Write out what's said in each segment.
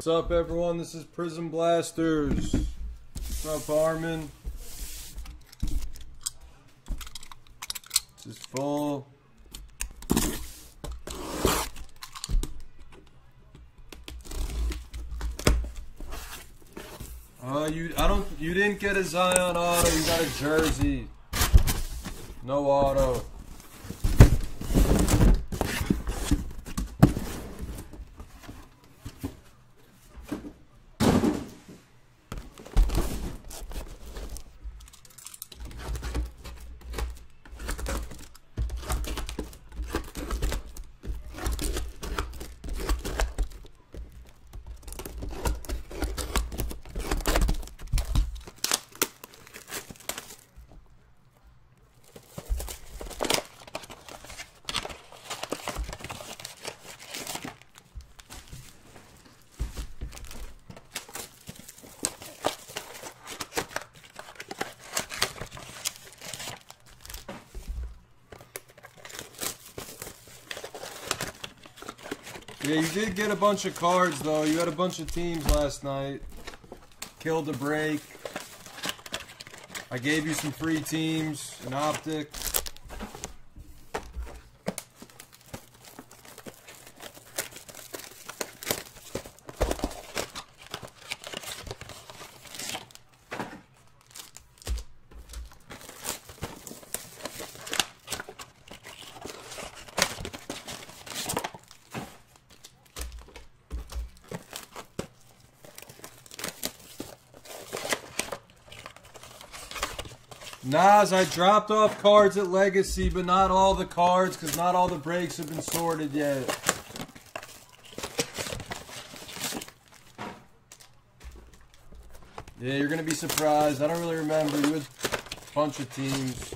What's up, everyone? This is Prizm Blasters. What's up, Armin? This is full. Uh, you, I don't, you didn't get a Zion auto. You got a jersey. No auto. Yeah, you did get a bunch of cards though. You had a bunch of teams last night. Killed a break. I gave you some free teams, an optic. Nas, I dropped off cards at Legacy, but not all the cards, because not all the breaks have been sorted yet. Yeah, you're going to be surprised. I don't really remember. You had a bunch of teams.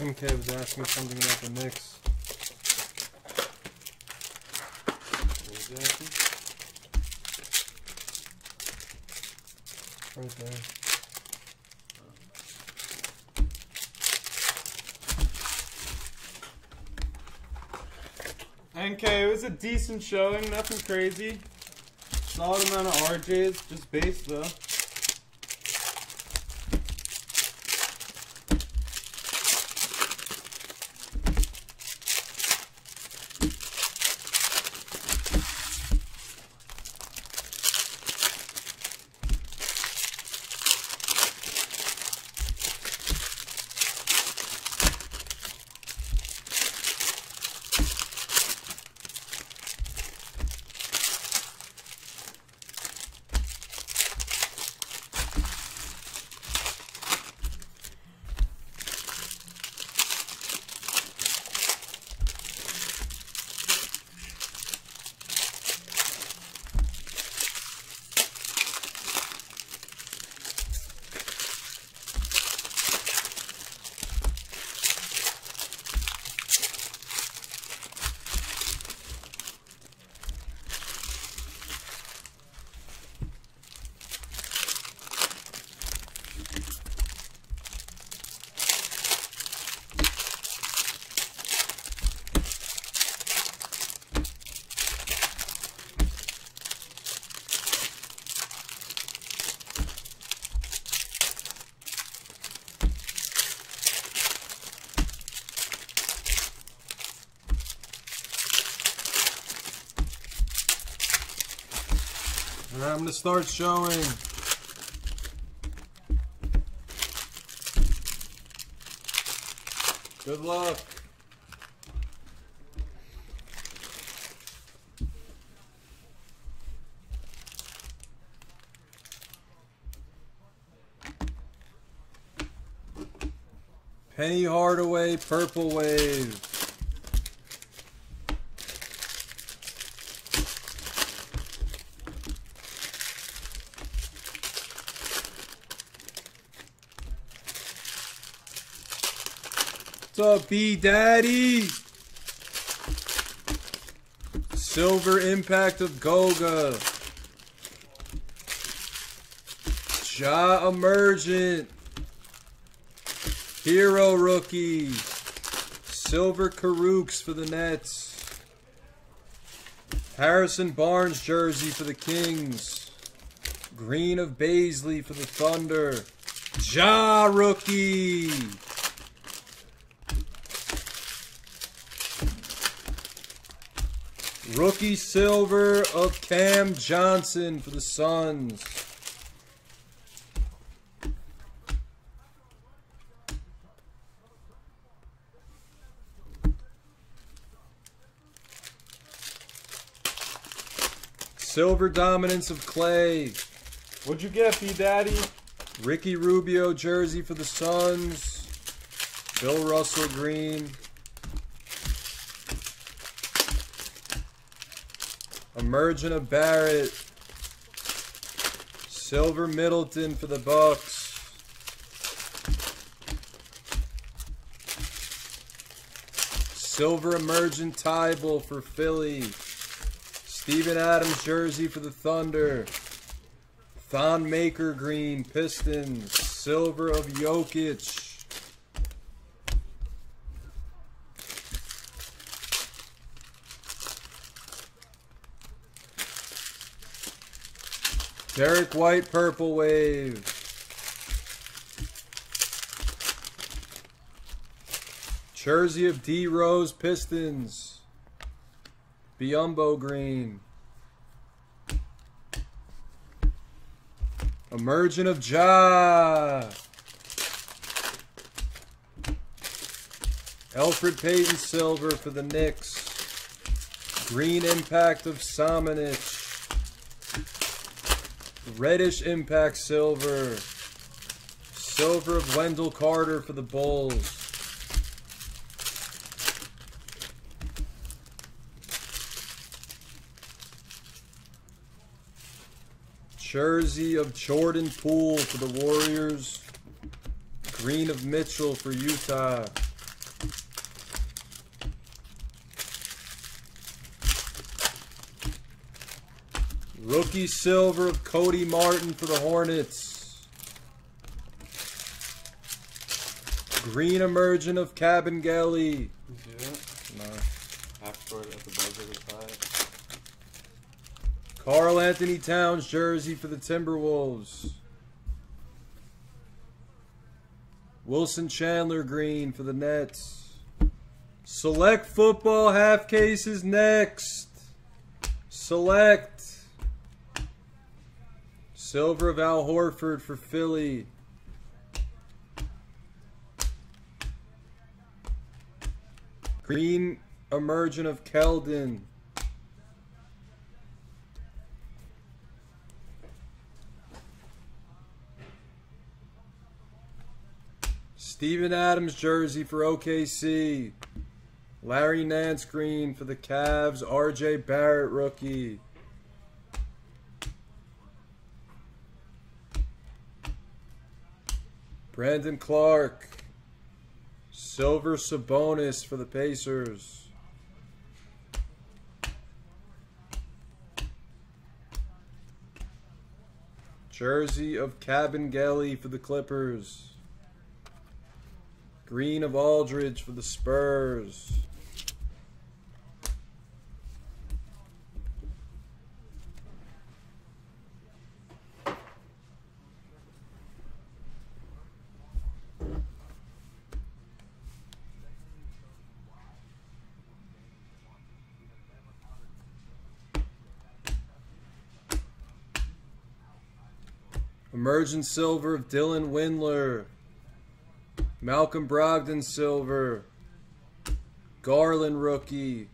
MK was asking something about the mix. Right there. NK, it was a decent showing, nothing crazy. Solid amount of RJs, just base though. Alright, I'm gonna start showing. Good luck. Penny Hardaway, Purple Wave. What's up, B Daddy? Silver Impact of Goga. Ja Emergent. Hero Rookie. Silver Kurucs for the Nets. Harrison Barnes jersey for the Kings. Green of Bazley for the Thunder. Ja Rookie. Rookie silver of Cam Johnson for the Suns. Silver dominance of Klay. What'd you get, B Daddy? Ricky Rubio jersey for the Suns. Bill Russell green. Emergent of Barrett. Silver Middleton for the Bucks. Silver Emergent Thybulle for Philly. Steven Adams jersey for the Thunder. Thon Maker green Pistons. Silver of Jokic. Derrick White Purple Wave. Jersey of D Rose Pistons. Biyombo Green. Emergent of Ja. Elfrid Payton Silver for the Knicks. Green Impact of Samanic. Reddish Impact Silver. Silver of Wendell Carter for the Bulls. Jersey of Jordan Poole for the Warriors. Green of Mitchell for Utah. Rookie silver of Cody Martin for the Hornets. Green emergent of Kabengele. Yeah. No. Half short at the buzzer. Karl-Anthony Towns jersey for the Timberwolves. Wilson Chandler green for the Nets. Select football half cases next. Select. Silver of Al Horford for Philly. Green emergent of Keldon. Steven Adams jersey for OKC. Larry Nance green for the Cavs. RJ Barrett rookie. Brandon Clarke. Silver Sabonis for the Pacers. Jersey of Kabengele for the Clippers. Green of Aldridge for the Spurs. Emergent silver of Dylan Windler. Malcolm Brogdon silver. Garland rookie.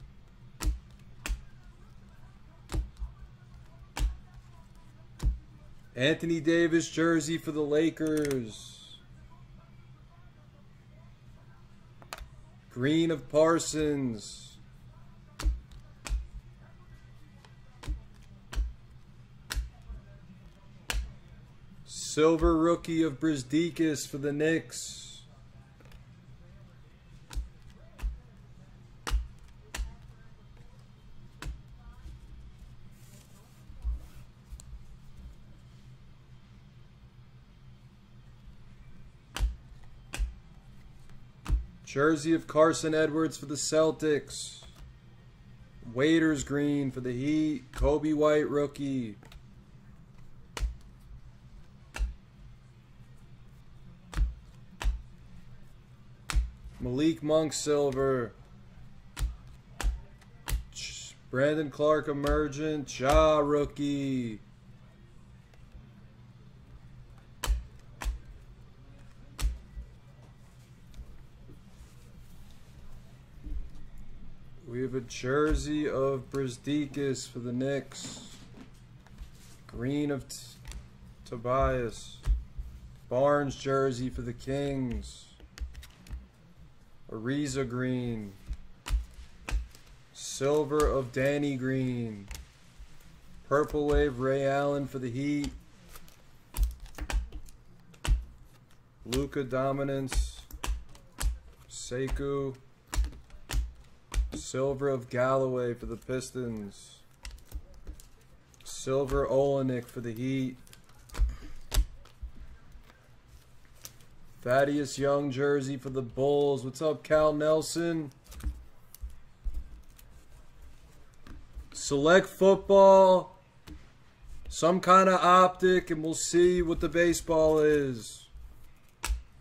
Anthony Davis jersey for the Lakers. Green of Parsons. Silver rookie of Brazdeikis for the Knicks. Jersey of Carson Edwards for the Celtics. Waiters green for the Heat. Coby White rookie. Malik Monk silver. Brandon Clarke emergent. Ja rookie. We have a jersey of Brazdeikis for the Knicks. Green of Tobias. Barnes jersey for the Kings. Ariza Green. Silver of Danny Green. Purple Wave Ray Allen for the Heat. Luka Dominance. Sekou. Silver of Galloway for the Pistons. Silver Olynyk for the Heat. Thaddeus Young jersey for the Bulls. What's up, Cal Nelson? Select football. Some kind of optic, and we'll see what the baseball is.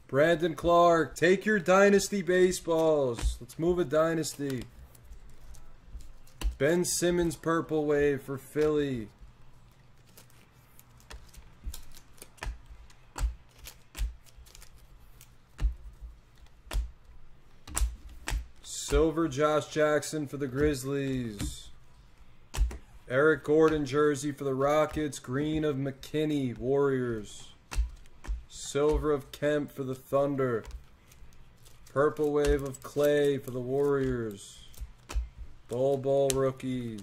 Brandon Clark, take your dynasty baseballs. Let's move a dynasty. Ben Simmons purple wave for Philly. Silver Josh Jackson for the Grizzlies. Eric Gordon jersey for the Rockets. Green of McKinnie Warriors. Silver of Kemp for the Thunder. Purple wave of Klay for the Warriors. Ball ball rookie.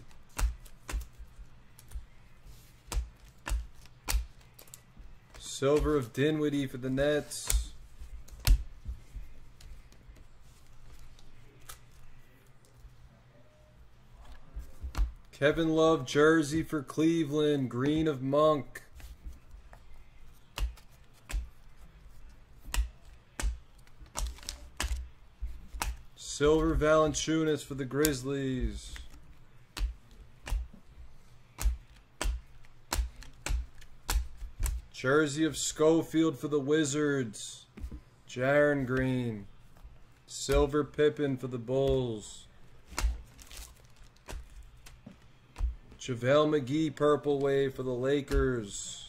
Silver of Dinwiddie for the Nets. Kevin Love jersey for Cleveland. Green of Monk. Silver Valanciunas for the Grizzlies. Jersey of Schofield for the Wizards. Jaron Green. Silver Pippen for the Bulls. JaVale McGee Purple Wave for the Lakers.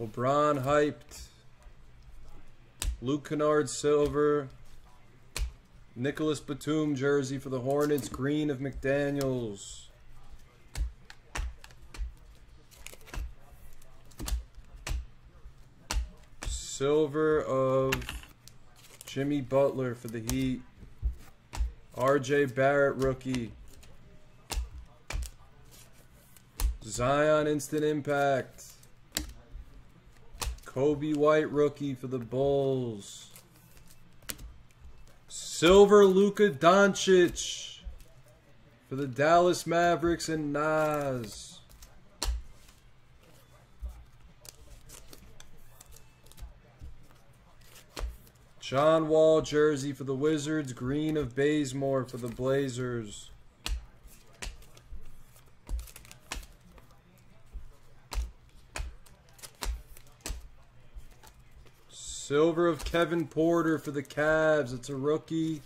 LeBron hyped. Luke Kennard silver. Nicolas Batum jersey for the Hornets. Green of McDaniels. Silver of Jimmy Butler for the Heat. RJ Barrett rookie. Zion instant impact. Coby White rookie for the Bulls. Silver Luka Doncic for the Dallas Mavericks and Nas. John Wall jersey for the Wizards, green of Bazemore for the Blazers. Silver of Kevin Porter for the Cavs. It's a rookie.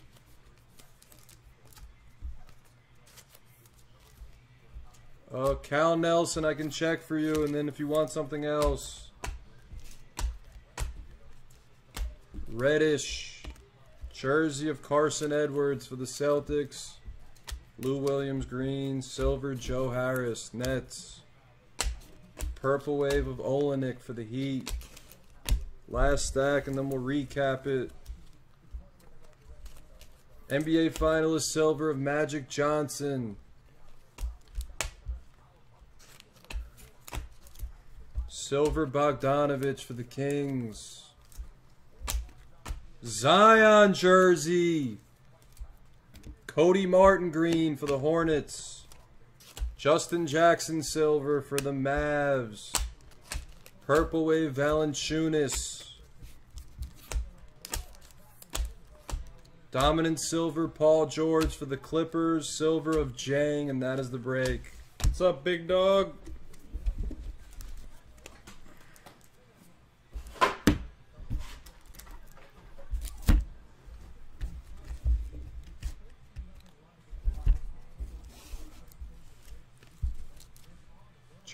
Uh, Cal Nelson, I can check for you, and then if you want something else. Reddish. Jersey of Carson Edwards for the Celtics. Lou Williams green. Silver Joe Harris. Nets. Purple wave of Olynyk for the Heat. Last stack, and then we'll recap it. NBA finalist silver of Magic Johnson. Silver Bogdanovic for the Kings. Zion jersey. Cody Martin green for the Hornets. Justin Jackson silver for the Mavs. Purple Wave Valanciunas. Dominant silver Paul George for the Clippers. Silver of Jang, and that is the break. What's up, big dog?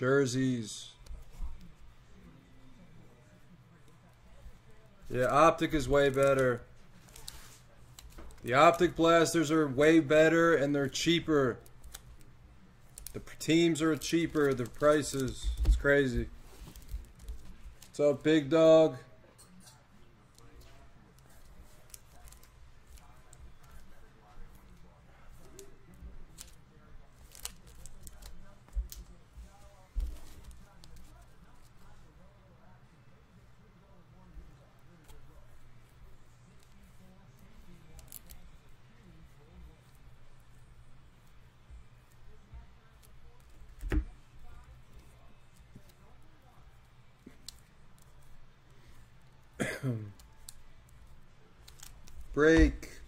Jerseys. Yeah, Optic is way better. The Optic Blasters are way better and they're cheaper. The teams are cheaper, the prices. It's crazy. What's up, big dog? Break.